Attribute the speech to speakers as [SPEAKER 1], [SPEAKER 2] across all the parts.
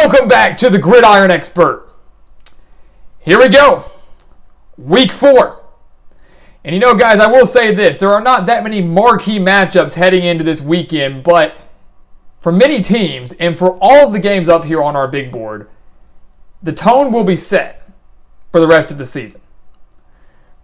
[SPEAKER 1] Welcome back to the Gridiron Expert. Here we go. Week four. And you know, guys, I will say this there are not that many marquee matchups heading into this weekend, but for many teams and for all of the games up here on our big board, the tone will be set for the rest of the season.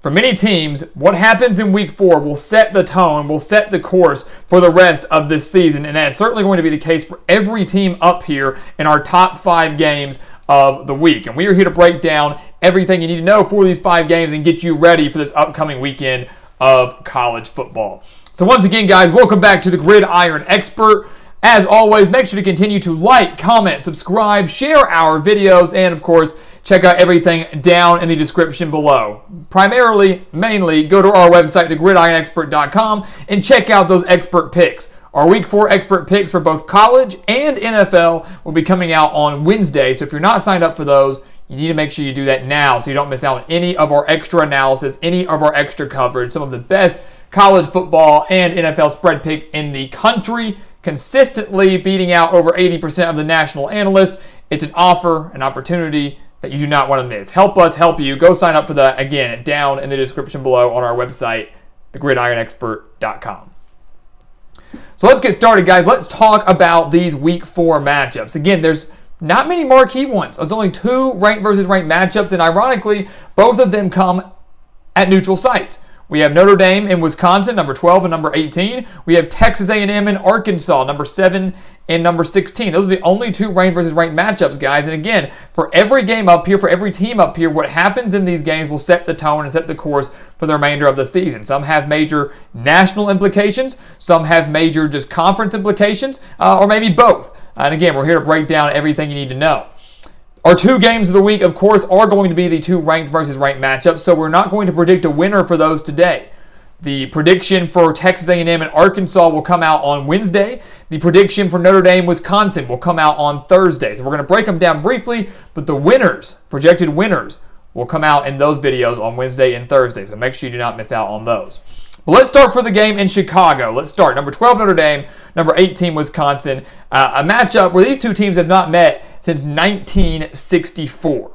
[SPEAKER 1] For many teams, what happens in week four will set the tone, will set the course for the rest of this season. And that is certainly going to be the case for every team up here in our top five games of the week. And we are here to break down everything you need to know for these five games and get you ready for this upcoming weekend of college football. So, once again, guys, welcome back to the Gridiron Expert. As always, make sure to continue to like, comment, subscribe, share our videos, and of course, check out everything down in the description below. Primarily, mainly, go to our website, thegridironexpert.com, and check out those expert picks. Our week four expert picks for both college and NFL will be coming out on Wednesday. So if you're not signed up for those, you need to make sure you do that now so you don't miss out on any of our extra analysis, any of our extra coverage, some of the best college football and NFL spread picks in the country consistently beating out over 80% of the national analysts. It's an offer, an opportunity that you do not want to miss. Help us help you. Go sign up for that again down in the description below on our website, thegridironexpert.com. So let's get started, guys. Let's talk about these week four matchups. Again, there's not many marquee ones. There's only two ranked versus ranked matchups, and ironically, both of them come at neutral sites. We have Notre Dame in Wisconsin, number 12 and number 18. We have Texas A&M in Arkansas, number 7 and number 16. Those are the only two ranked versus ranked matchups, guys. And again, for every game up here, for every team up here, what happens in these games will set the tone and set the course for the remainder of the season. Some have major national implications, some have major just conference implications, uh, or maybe both. And again, we're here to break down everything you need to know. Our two games of the week, of course, are going to be the two ranked versus ranked matchups, so we're not going to predict a winner for those today. The prediction for Texas A&M and Arkansas will come out on Wednesday. The prediction for Notre Dame, Wisconsin will come out on Thursday. So we're going to break them down briefly, but the winners, projected winners, will come out in those videos on Wednesday and Thursday. So make sure you do not miss out on those. But let's start for the game in Chicago. Let's start. Number 12, Notre Dame. Number 18, Wisconsin. Uh, a matchup where these two teams have not met since 1964.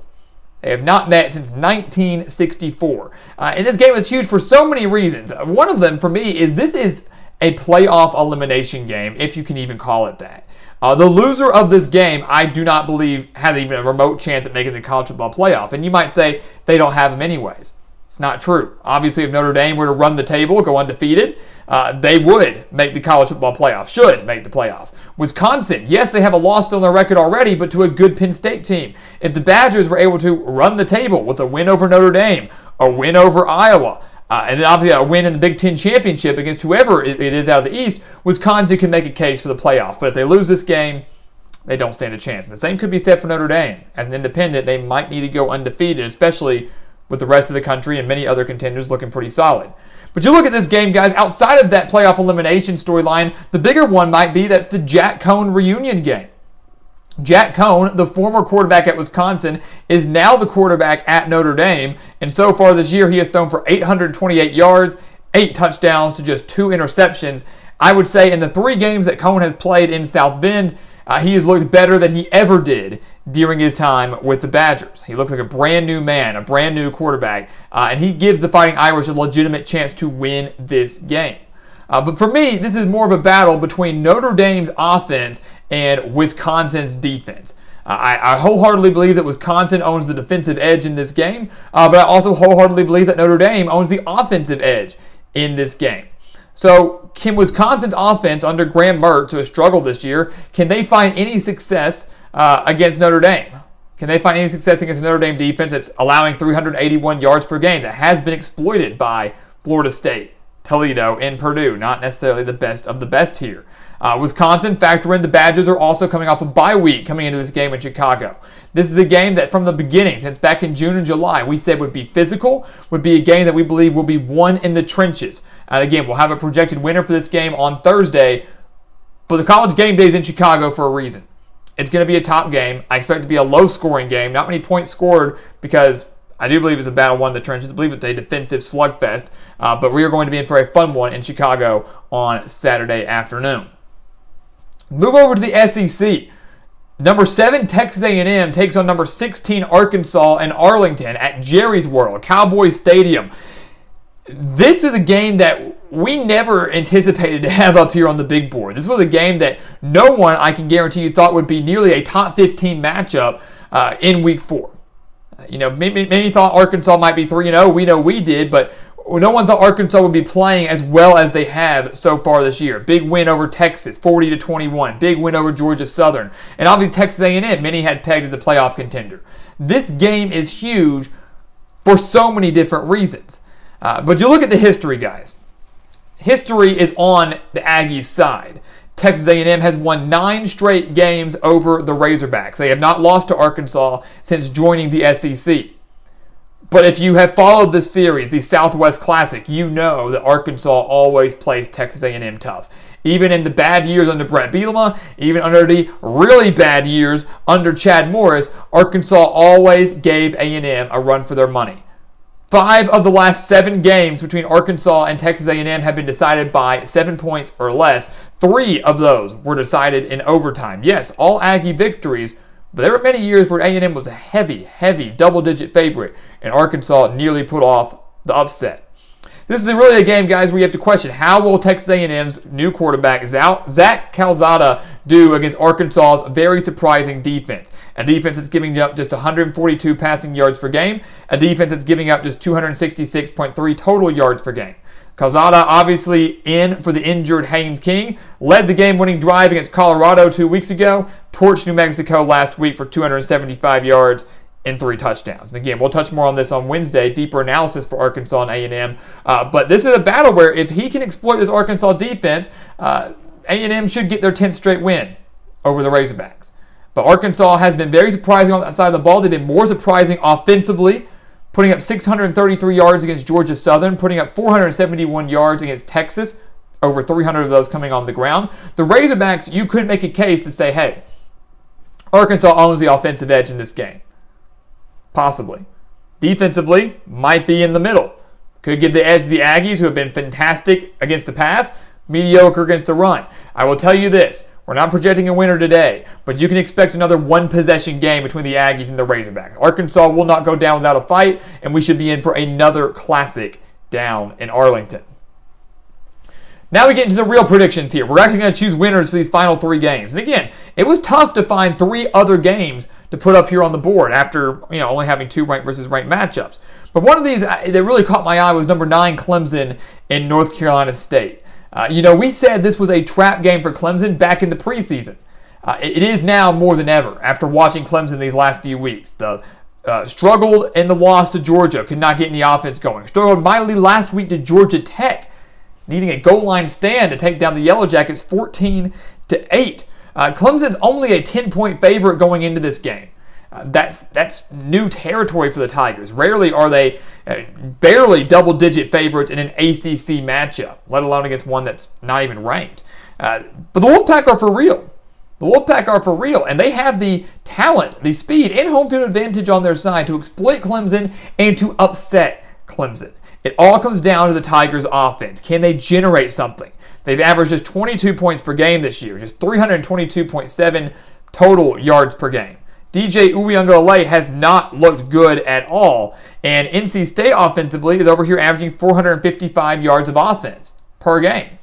[SPEAKER 1] They have not met since 1964. Uh, and this game is huge for so many reasons. One of them, for me, is this is a playoff elimination game, if you can even call it that. Uh, the loser of this game, I do not believe, has even a remote chance at making the college football playoff. And you might say they don't have them anyways. It's not true. Obviously, if Notre Dame were to run the table, go undefeated, uh, they would make the college football playoff, should make the playoff. Wisconsin, yes, they have a loss on their record already, but to a good Penn State team. If the Badgers were able to run the table with a win over Notre Dame, a win over Iowa, uh, and then obviously a win in the Big Ten championship against whoever it is out of the East, Wisconsin can make a case for the playoff. But if they lose this game, they don't stand a chance. And the same could be said for Notre Dame. As an independent, they might need to go undefeated, especially with the rest of the country and many other contenders looking pretty solid. But you look at this game, guys, outside of that playoff elimination storyline, the bigger one might be that's the Jack Coan reunion game. Jack Coan, the former quarterback at Wisconsin, is now the quarterback at Notre Dame. And so far this year, he has thrown for 828 yards, eight touchdowns to just two interceptions. I would say in the three games that Coan has played in South Bend, uh, he has looked better than he ever did during his time with the Badgers. He looks like a brand new man, a brand new quarterback, uh, and he gives the Fighting Irish a legitimate chance to win this game. Uh, but for me, this is more of a battle between Notre Dame's offense and Wisconsin's defense. Uh, I, I, wholeheartedly believe that Wisconsin owns the defensive edge in this game, uh, but I also wholeheartedly believe that Notre Dame owns the offensive edge in this game. So, can Wisconsin's offense under Graham Mertz, who has struggled this year, can they find any success uh, against Notre Dame? Can they find any success against Notre Dame defense that's allowing 381 yards per game that has been exploited by Florida State, Toledo, and Purdue? Not necessarily the best of the best here. Uh, Wisconsin, factor in the Badgers are also coming off a bye week coming into this game in Chicago. This is a game that from the beginning, since back in June and July, we said would be physical, would be a game that we believe will be won in the trenches. And again, we'll have a projected winner for this game on Thursday, but the college game day is in Chicago for a reason. It's going to be a top game. I expect it to be a low scoring game, not many points scored because I do believe it's a battle won in the trenches. I believe it's a defensive slugfest, uh, but we are going to be in for a fun one in Chicago on Saturday afternoon. Move over to the SEC. Number seven, Texas A&M takes on number 16, Arkansas and Arlington at Jerry's World, Cowboys Stadium. This is a game that we never anticipated to have up here on the big board. This was a game that no one, I can guarantee you, thought would be nearly a top 15 matchup uh, in week four. You know, many, maybe thought Arkansas might be 3 0. We know we did, but no one thought Arkansas would be playing as well as they have so far this year. Big win over Texas, 40 to 21. Big win over Georgia Southern, and obviously Texas A&M. Many had pegged as a playoff contender. This game is huge for so many different reasons. Uh, but you look at the history, guys. History is on the Aggies' side. Texas A&M has won nine straight games over the Razorbacks. They have not lost to Arkansas since joining the SEC. But if you have followed this series, the Southwest Classic, you know that Arkansas always plays Texas A&M tough. Even in the bad years under Bret Bielema, even under the really bad years under Chad Morris, Arkansas always gave A&M a run for their money. Five of the last seven games between Arkansas and Texas A&M have been decided by seven points or less. Three of those were decided in overtime. Yes, all Aggie victories, but there were many years where A&M was a heavy, heavy double-digit favorite, and Arkansas nearly put off the upset. This is really a game, guys, where you have to question how will Texas A&M's new quarterback Zach Calzada do against Arkansas's very surprising defense, a defense that's giving up just 142 passing yards per game, a defense that's giving up just 266.3 total yards per game. Calzada obviously in for the injured Haynes King, led the game-winning drive against Colorado two weeks ago, torched New Mexico last week for 275 yards and three touchdowns. And again, we'll touch more on this on Wednesday, deeper analysis for Arkansas and A&M. Uh, but this is a battle where if he can exploit this Arkansas defense, uh, A&M should get their 10th straight win over the Razorbacks. But Arkansas has been very surprising on that side of the ball. They've been more surprising offensively, putting up 633 yards against Georgia Southern, putting up 471 yards against Texas, over 300 of those coming on the ground. The Razorbacks, you could make a case to say, hey, Arkansas owns the offensive edge in this game. Possibly. Defensively, might be in the middle. Could give the edge to the Aggies, who have been fantastic against the pass, mediocre against the run. I will tell you this we're not projecting a winner today, but you can expect another one possession game between the Aggies and the Razorbacks. Arkansas will not go down without a fight, and we should be in for another classic down in Arlington. Now we get into the real predictions here. We're actually going to choose winners for these final three games. And again, it was tough to find three other games to put up here on the board after you know only having two ranked versus ranked matchups. But one of these that really caught my eye was number nine Clemson in North Carolina State. Uh, you know, we said this was a trap game for Clemson back in the preseason. Uh, it is now more than ever after watching Clemson these last few weeks. The uh, struggled in the loss to Georgia, could not get any offense going. Struggled mightily last week to Georgia Tech needing a goal line stand to take down the Yellow Jackets 14 to 8. Uh, Clemson's only a 10 point favorite going into this game. Uh, that's that's new territory for the Tigers. Rarely are they uh, barely double digit favorites in an ACC matchup, let alone against one that's not even ranked. Uh, but the Wolfpack are for real. The Wolfpack are for real, and they have the talent, the speed, and home field advantage on their side to exploit Clemson and to upset Clemson. It all comes down to the Tigers' offense. Can they generate something? They've averaged just 22 points per game this year, just 322.7 total yards per game. DJ Uiagalelei has not looked good at all, and NC State offensively is over here averaging 455 yards of offense per game.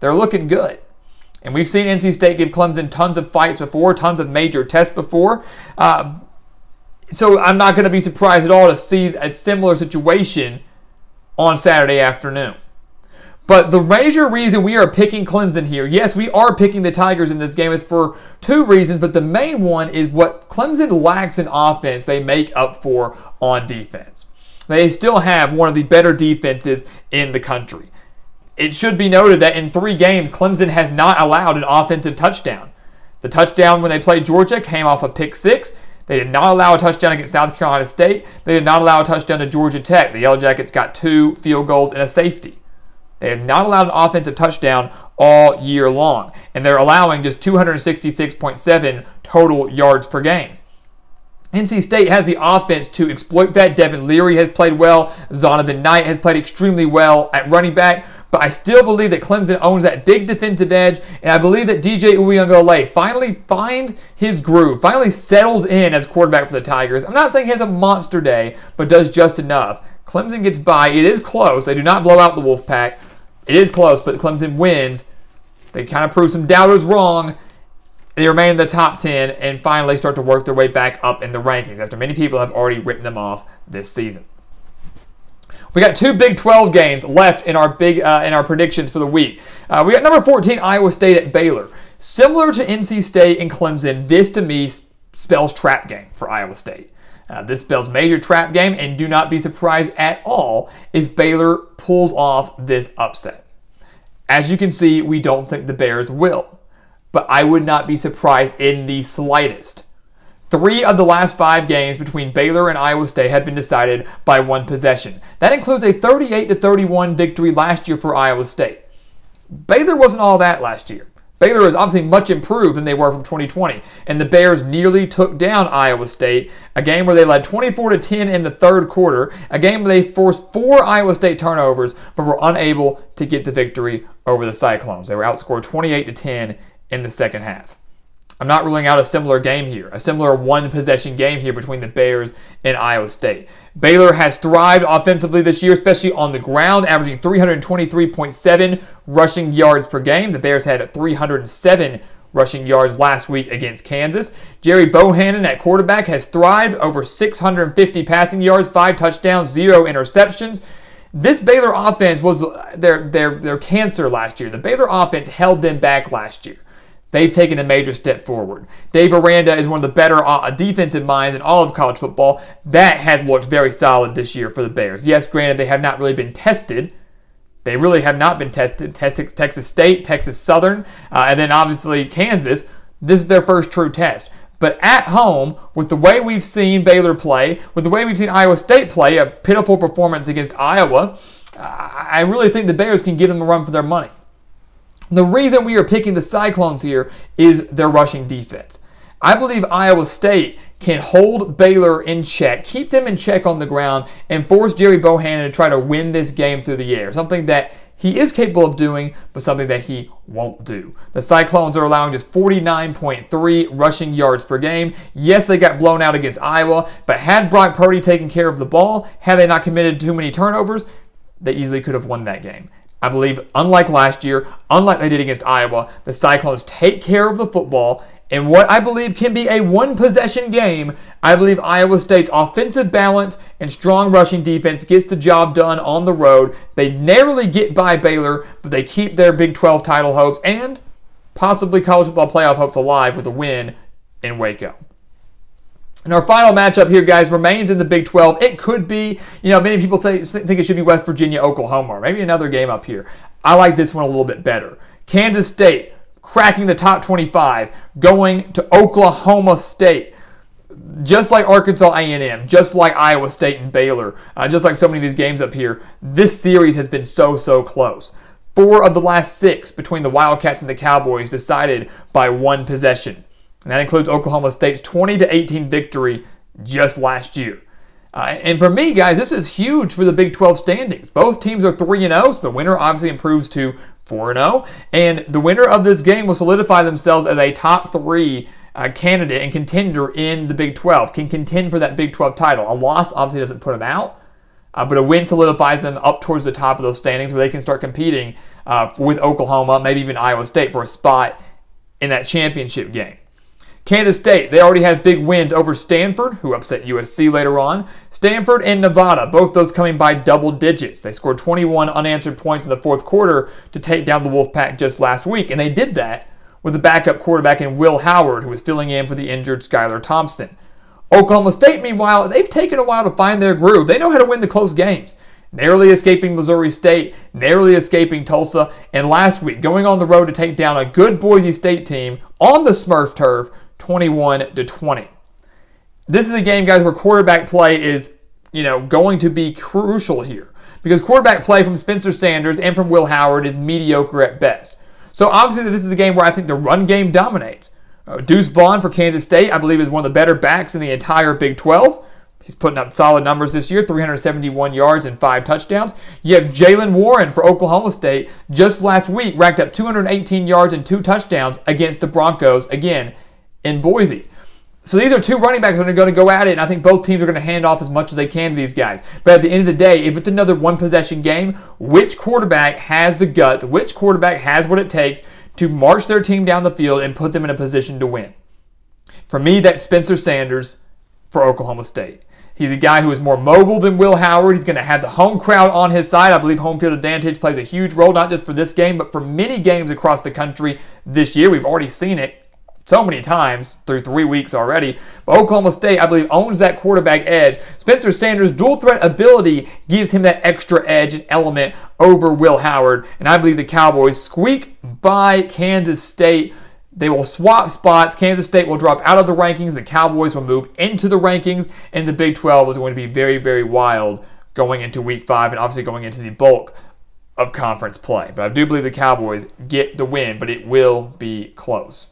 [SPEAKER 1] They're looking good. And we've seen NC State give Clemson tons of fights before, tons of major tests before. Uh, so I'm not going to be surprised at all to see a similar situation on Saturday afternoon. But the major reason we are picking Clemson here, yes, we are picking the Tigers in this game, is for two reasons, but the main one is what Clemson lacks in offense, they make up for on defense. They still have one of the better defenses in the country. It should be noted that in three games, Clemson has not allowed an offensive touchdown. The touchdown when they played Georgia came off a pick six. They did not allow a touchdown against South Carolina State. They did not allow a touchdown to Georgia Tech. The Yellow Jackets got two field goals and a safety. They have not allowed an offensive touchdown all year long, and they're allowing just 266.7 total yards per game. NC State has the offense to exploit that. Devin Leary has played well. Zonovan Knight has played extremely well at running back. But I still believe that Clemson owns that big defensive edge, and I believe that DJ Uiagalelei finally finds his groove, finally settles in as quarterback for the Tigers. I'm not saying he has a monster day, but does just enough. Clemson gets by. It is close. They do not blow out the Wolfpack. It is close, but Clemson wins. They kind of prove some doubters wrong. They remain in the top 10 and finally start to work their way back up in the rankings after many people have already written them off this season. We got two Big 12 games left in our big uh, in our predictions for the week. Uh, we got number 14 Iowa State at Baylor. Similar to NC State and Clemson, this to me spells trap game for Iowa State. Uh, this spells major trap game, and do not be surprised at all if Baylor pulls off this upset. As you can see, we don't think the Bears will, but I would not be surprised in the slightest. Three of the last five games between Baylor and Iowa State have been decided by one possession. That includes a 38 31 victory last year for Iowa State. Baylor wasn't all that last year. Baylor is obviously much improved than they were from 2020, and the Bears nearly took down Iowa State, a game where they led 24 to 10 in the third quarter, a game where they forced four Iowa State turnovers but were unable to get the victory over the Cyclones. They were outscored 28 to 10 in the second half. I'm not ruling out a similar game here, a similar one possession game here between the Bears and Iowa State. Baylor has thrived offensively this year, especially on the ground, averaging 323.7 rushing yards per game. The Bears had 307 rushing yards last week against Kansas. Gerry Bohanon at quarterback has thrived over 650 passing yards, five touchdowns, zero interceptions. This Baylor offense was their, their, their cancer last year. The Baylor offense held them back last year. They've taken a major step forward. Dave Aranda is one of the better uh, defensive minds in all of college football. That has looked very solid this year for the Bears. Yes, granted, they have not really been tested. They really have not been tested. Texas, State, Texas Southern, uh, and then obviously Kansas. This is their first true test. But at home, with the way we've seen Baylor play, with the way we've seen Iowa State play, a pitiful performance against Iowa, I really think the Bears can give them a run for their money. The reason we are picking the Cyclones here is their rushing defense. I believe Iowa State can hold Baylor in check, keep them in check on the ground, and force Gerry Bohanon to try to win this game through the air. Something that he is capable of doing, but something that he won't do. The Cyclones are allowing just 49.3 rushing yards per game. Yes, they got blown out against Iowa, but had Brock Purdy taken care of the ball, had they not committed too many turnovers, they easily could have won that game. I believe, unlike last year, unlike they did against Iowa, the Cyclones take care of the football. In what I believe can be a one possession game, I believe Iowa State's offensive balance and strong rushing defense gets the job done on the road. They narrowly get by Baylor, but they keep their Big 12 title hopes and possibly college football playoff hopes alive with a win in Waco. And our final matchup here, guys, remains in the Big 12. It could be, you know, many people think, think it should be West Virginia, Oklahoma, or maybe another game up here. I like this one a little bit better. Kansas State cracking the top 25, going to Oklahoma State. Just like Arkansas A&M, just like Iowa State and Baylor, uh, just like so many of these games up here, this series has been so, so close. Four of the last six between the Wildcats and the Cowboys decided by one possession. And that includes Oklahoma State's 20 to 18 victory just last year. Uh, and for me, guys, this is huge for the Big 12 standings. Both teams are 3 0, so the winner obviously improves to 4 0. And the winner of this game will solidify themselves as a top three uh, candidate and contender in the Big 12, can contend for that Big 12 title. A loss obviously doesn't put them out, uh, but a win solidifies them up towards the top of those standings where they can start competing uh, with Oklahoma, maybe even Iowa State for a spot in that championship game. Kansas State, they already have big wins over Stanford, who upset USC later on. Stanford and Nevada, both those coming by double digits. They scored 21 unanswered points in the fourth quarter to take down the Wolfpack just last week, and they did that with a backup quarterback in Will Howard, who was filling in for the injured Skylar Thompson. Oklahoma State, meanwhile, they've taken a while to find their groove. They know how to win the close games. Narrowly escaping Missouri State, narrowly escaping Tulsa, and last week going on the road to take down a good Boise State team on the Smurf turf 21 to 20. This is a game, guys, where quarterback play is, you know, going to be crucial here because quarterback play from Spencer Sanders and from Will Howard is mediocre at best. So obviously, this is a game where I think the run game dominates. Uh, Deuce Vaughn for Kansas State, I believe, is one of the better backs in the entire Big 12. He's putting up solid numbers this year 371 yards and five touchdowns. You have Jaylen Warren for Oklahoma State. Just last week, racked up 218 yards and two touchdowns against the Broncos, again, in Boise. So these are two running backs that are going to go at it, and I think both teams are going to hand off as much as they can to these guys. But at the end of the day, if it's another one possession game, which quarterback has the guts, which quarterback has what it takes to march their team down the field and put them in a position to win? For me, that's Spencer Sanders for Oklahoma State. He's a guy who is more mobile than Will Howard. He's going to have the home crowd on his side. I believe home field advantage plays a huge role, not just for this game, but for many games across the country this year. We've already seen it so many times through three weeks already. But Oklahoma State, I believe, owns that quarterback edge. Spencer Sanders' dual threat ability gives him that extra edge and element over Will Howard. And I believe the Cowboys squeak by Kansas State. They will swap spots. Kansas State will drop out of the rankings. The Cowboys will move into the rankings. And the Big 12 is going to be very, very wild going into week five and obviously going into the bulk of conference play. But I do believe the Cowboys get the win, but it will be close.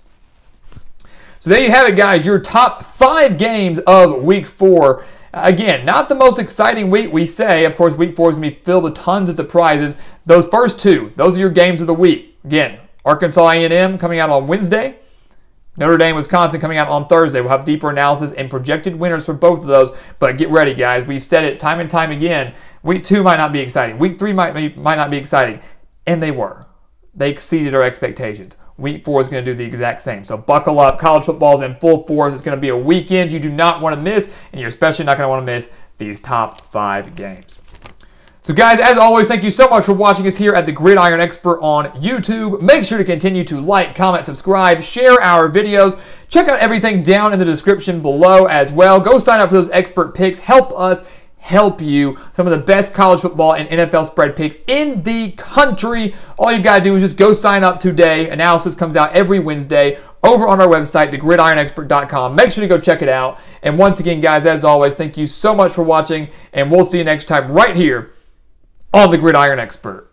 [SPEAKER 1] So there you have it, guys. Your top five games of week four. Again, not the most exciting week, we say. Of course, week four is going to be filled with tons of surprises. Those first two, those are your games of the week. Again, Arkansas A&M coming out on Wednesday. Notre Dame, Wisconsin coming out on Thursday. We'll have deeper analysis and projected winners for both of those. But get ready, guys. We've said it time and time again. Week two might not be exciting. Week three might, be, might not be exciting. And they were. They exceeded our expectations. Week four is going to do the exact same. So buckle up. College football is in full force. It's going to be a weekend you do not want to miss, and you're especially not going to want to miss these top five games. So, guys, as always, thank you so much for watching us here at the Gridiron Expert on YouTube. Make sure to continue to like, comment, subscribe, share our videos. Check out everything down in the description below as well. Go sign up for those expert picks. Help us help you. Some of the best college football and NFL spread picks in the country. All you got to do is just go sign up today. Analysis comes out every Wednesday over on our website, thegridironexpert.com. Make sure to go check it out. And once again, guys, as always, thank you so much for watching, and we'll see you next time right here on The Gridiron Expert.